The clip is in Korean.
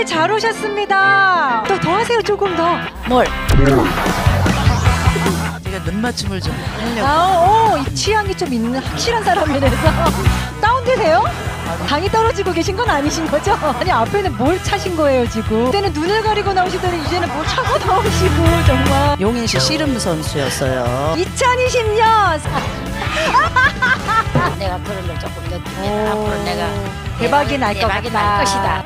네, 잘 오셨습니다. 또 더 하세요, 조금 더. 뭘? 제가 눈 맞춤을 좀 하려고. 아, 오, 이 취향이 좀 있는 확실한 사람이라서. 다운되세요? 당이 떨어지고 계신 건 아니신 거죠? 아니, 앞에는 뭘 차신 거예요, 지금? 그때는 눈을 가리고 나오시더니 이제는 뭘 차고 나오시고, 정말. 용인 씨 씨름 선수였어요. 2020년! 내가 그런 걸 조금 느끼면 앞으로 내가 대박이 날것 대박이 같다. 날 것이다.